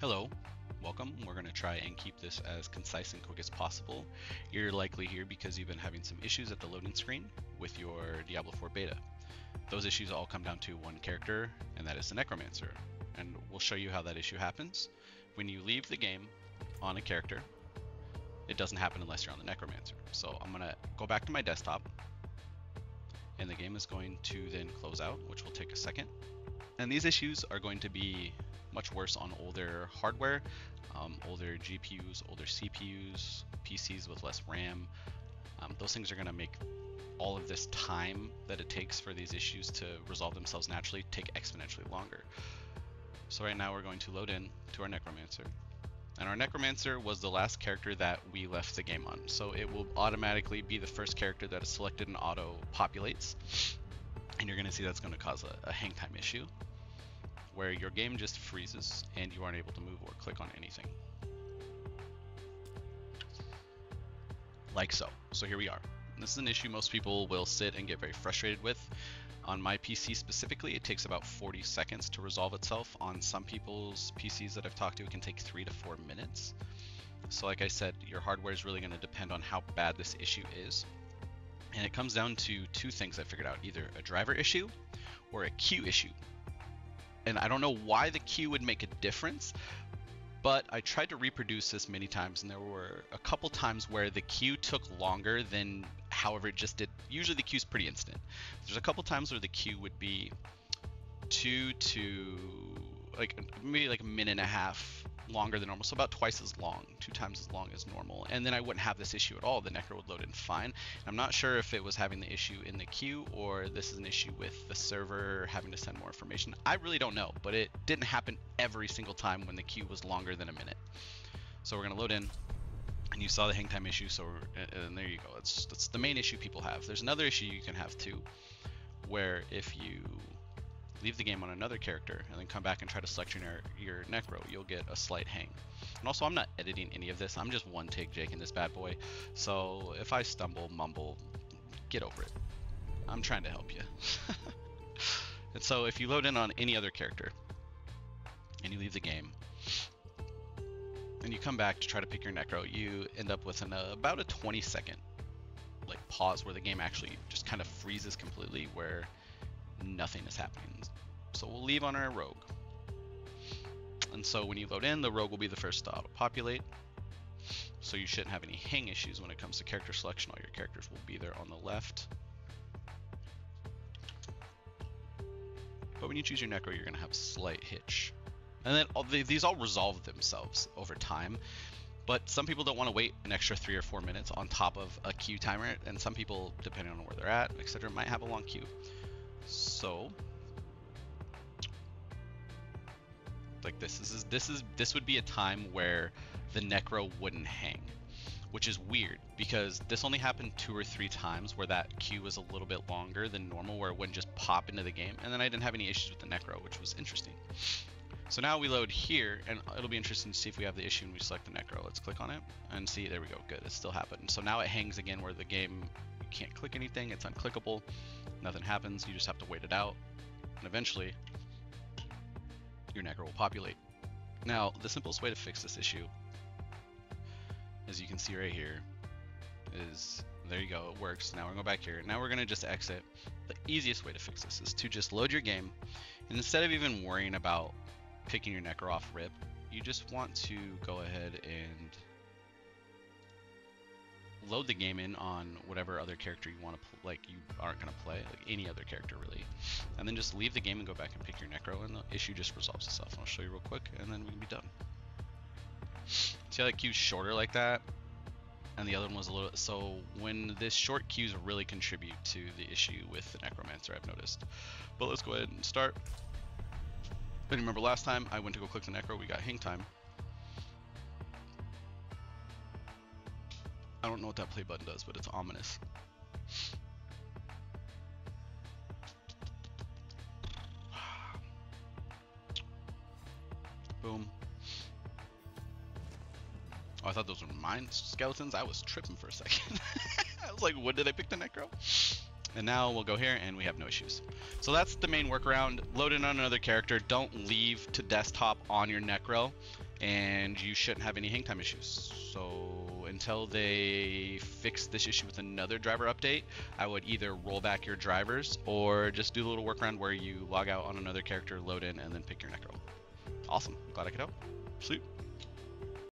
Hello, welcome. We're going to try and keep this as concise and quick as possible. You're likely here because you've been having some issues at the loading screen with your Diablo 4 beta. Those issues all come down to one character, and that is the Necromancer. And we'll show you how that issue happens. When you leave the game on a character, it doesn't happen unless you're on the Necromancer. So I'm going to go back to my desktop, and the game is going to then close out, which will take a second. And these issues are going to be much worse on older hardware, um, older GPUs, older CPUs, PCs with less RAM. Um, those things are going to make all of this time that it takes for these issues to resolve themselves naturally take exponentially longer. So right now we're going to load in to our Necromancer. And our Necromancer was the last character that we left the game on. So it will automatically be the first character that is selected and auto populates. And you're going to see that's going to cause a, a hang time issue where your game just freezes and you aren't able to move or click on anything. Like so. So here we are. This is an issue most people will sit and get very frustrated with. On my PC specifically, it takes about 40 seconds to resolve itself. On some people's PCs that I've talked to, it can take three to four minutes. So like I said, your hardware is really going to depend on how bad this issue is. And it comes down to two things I figured out, either a driver issue or a queue issue and I don't know why the queue would make a difference, but I tried to reproduce this many times, and there were a couple times where the queue took longer than however it just did. Usually the queue's pretty instant. There's a couple times where the queue would be two to like maybe like a minute and a half longer than normal, so about twice as long, two times as long as normal. And then I wouldn't have this issue at all. The Necro would load in fine. I'm not sure if it was having the issue in the queue or this is an issue with the server having to send more information. I really don't know, but it didn't happen every single time when the queue was longer than a minute. So we're gonna load in. And you saw the hang time issue, so and there you go. It's that's the main issue people have. There's another issue you can have too, where if you leave the game on another character, and then come back and try to select your, your Necro, you'll get a slight hang. And also, I'm not editing any of this. I'm just one take Jake in this bad boy. So if I stumble, mumble, get over it. I'm trying to help you. and so if you load in on any other character, and you leave the game, and you come back to try to pick your Necro, you end up with an, uh, about a 20 second like pause where the game actually just kind of freezes completely where nothing is happening. So we'll leave on our rogue. And so when you load in, the rogue will be the first to auto-populate. So you shouldn't have any hang issues when it comes to character selection. All your characters will be there on the left. But when you choose your Necro, you're going to have a slight hitch. And then all, these all resolve themselves over time. But some people don't want to wait an extra three or four minutes on top of a queue timer. And some people, depending on where they're at, etc., might have a long queue. So, like this is this is this would be a time where the necro wouldn't hang, which is weird because this only happened two or three times where that queue was a little bit longer than normal, where it wouldn't just pop into the game, and then I didn't have any issues with the necro, which was interesting. So now we load here, and it'll be interesting to see if we have the issue and we select the necro. Let's click on it and see. There we go. Good. It still happened. So now it hangs again, where the game can't click anything. It's unclickable nothing happens, you just have to wait it out, and eventually your Necro will populate. Now, the simplest way to fix this issue, as you can see right here, is there you go, it works. Now we're going to go back here. Now we're going to just exit. The easiest way to fix this is to just load your game, and instead of even worrying about picking your Necro off rip, you just want to go ahead and load the game in on whatever other character you want to like you aren't going to play like any other character really. And then just leave the game and go back and pick your necro and the issue just resolves itself. And i'll show you real quick and then we can be done. See how that queue's shorter like that? And the other one was a little so when this short queues really contribute to the issue with the necromancer i've noticed. But let's go ahead and start. But remember last time i went to go click the necro we got hang time I don't know what that play button does, but it's ominous. Boom. Oh, I thought those were mine skeletons. I was tripping for a second. I was like, when did I pick the Necro? And now we'll go here and we have no issues. So that's the main workaround. Load in on another character. Don't leave to desktop on your Necro and you shouldn't have any hang time issues. So until they fix this issue with another driver update, I would either roll back your drivers or just do a little workaround where you log out on another character, load in, and then pick your Necro. Awesome. Glad I could help. Sweet.